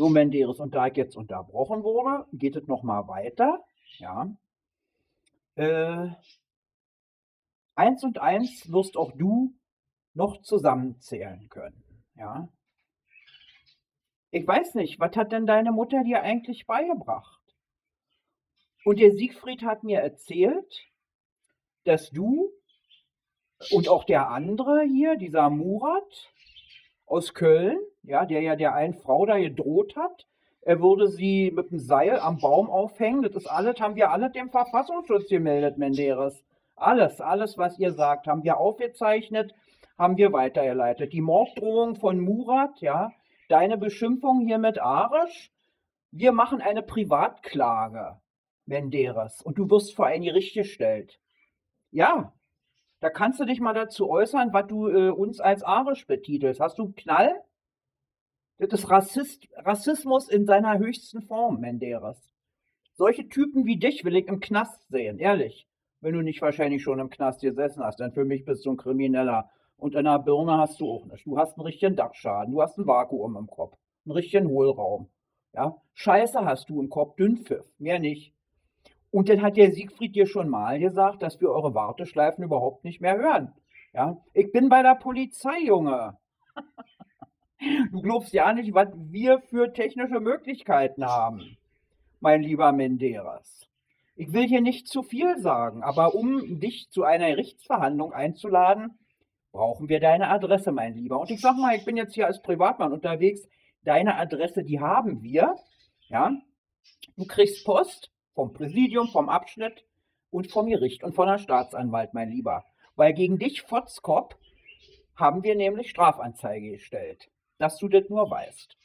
So, Menderes, und da ich jetzt unterbrochen wurde, geht es nochmal weiter. Ja. Äh, eins und eins wirst auch du noch zusammenzählen können. Ja. Ich weiß nicht, was hat denn deine Mutter dir eigentlich beigebracht? Und der Siegfried hat mir erzählt, dass du und auch der andere hier, dieser Murat aus Köln, ja, der ja der einen Frau da gedroht hat, er würde sie mit dem Seil am Baum aufhängen. Das ist alles, haben wir alle dem Verfassungsschutz gemeldet, Menderes. Alles, alles, was ihr sagt, haben wir aufgezeichnet, haben wir weitergeleitet. Die Morddrohung von Murat, ja, deine Beschimpfung hier mit Arisch, wir machen eine Privatklage, Menderes, und du wirst vor ein Gericht gestellt. Ja, da kannst du dich mal dazu äußern, was du äh, uns als arisch betitelst. Hast du einen Knall? Das ist Rassist, Rassismus in seiner höchsten Form, Menderes. Solche Typen wie dich will ich im Knast sehen, ehrlich. Wenn du nicht wahrscheinlich schon im Knast gesessen hast, denn für mich bist du ein Krimineller. Und in der Birne hast du auch nicht. Du hast einen richtigen Dachschaden, du hast ein Vakuum im Kopf, einen richtigen Hohlraum. Ja? Scheiße hast du im Kopf, Dünnpfiff, mehr nicht. Und dann hat der Siegfried dir schon mal gesagt, dass wir eure Warteschleifen überhaupt nicht mehr hören. Ja, ich bin bei der Polizei, Junge. Du glaubst ja nicht, was wir für technische Möglichkeiten haben, mein lieber Menderes. Ich will hier nicht zu viel sagen, aber um dich zu einer Gerichtsverhandlung einzuladen, brauchen wir deine Adresse, mein Lieber. Und ich sag mal, ich bin jetzt hier als Privatmann unterwegs. Deine Adresse, die haben wir. Ja, du kriegst Post vom Präsidium, vom Abschnitt und vom Gericht und von der Staatsanwalt, mein Lieber. Weil gegen dich, Fotzkopf, haben wir nämlich Strafanzeige gestellt, dass du das nur weißt.